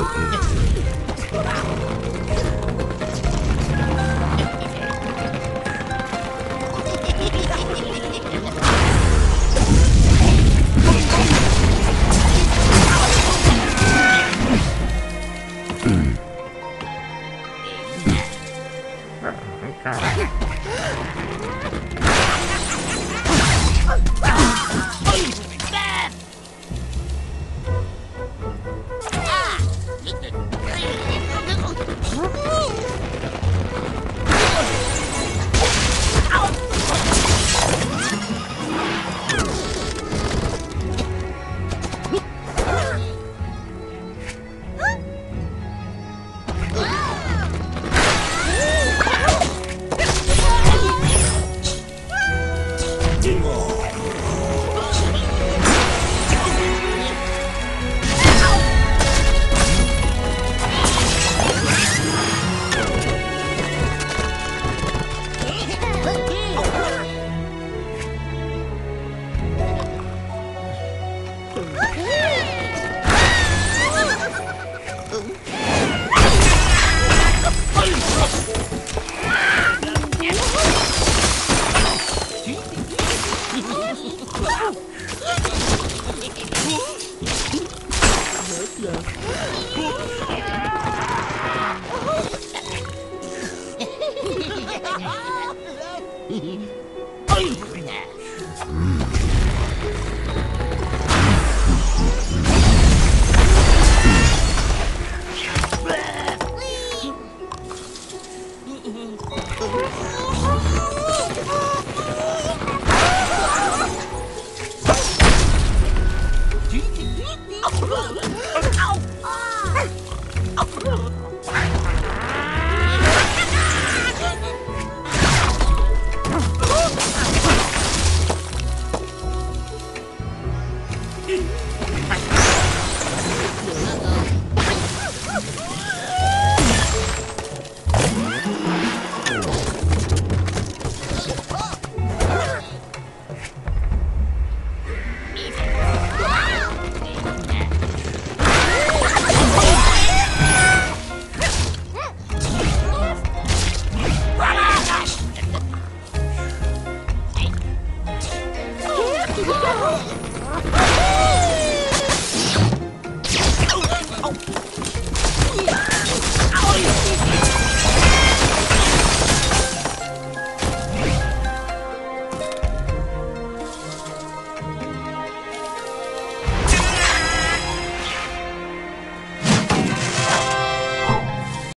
Ah! Mm.